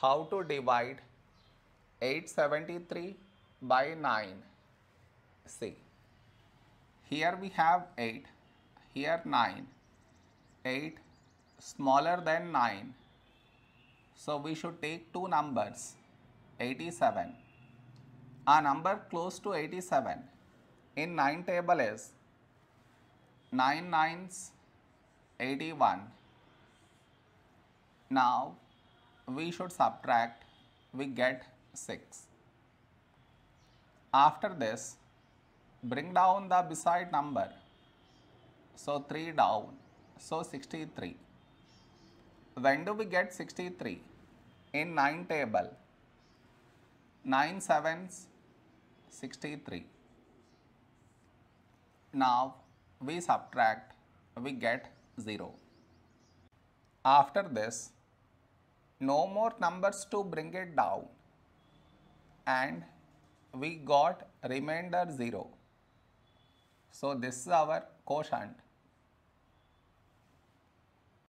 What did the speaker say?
how to divide 873 by 9. See, here we have 8, here 9. 8 smaller than 9. So we should take two numbers 87. A number close to 87 in 9 table is 9 nines 81. Now we should subtract, we get 6. After this, bring down the beside number. So 3 down, so 63. When do we get 63? In 9 table. 9 sevens, 63. Now we subtract, we get 0. After this, no more numbers to bring it down and we got remainder 0. So this is our quotient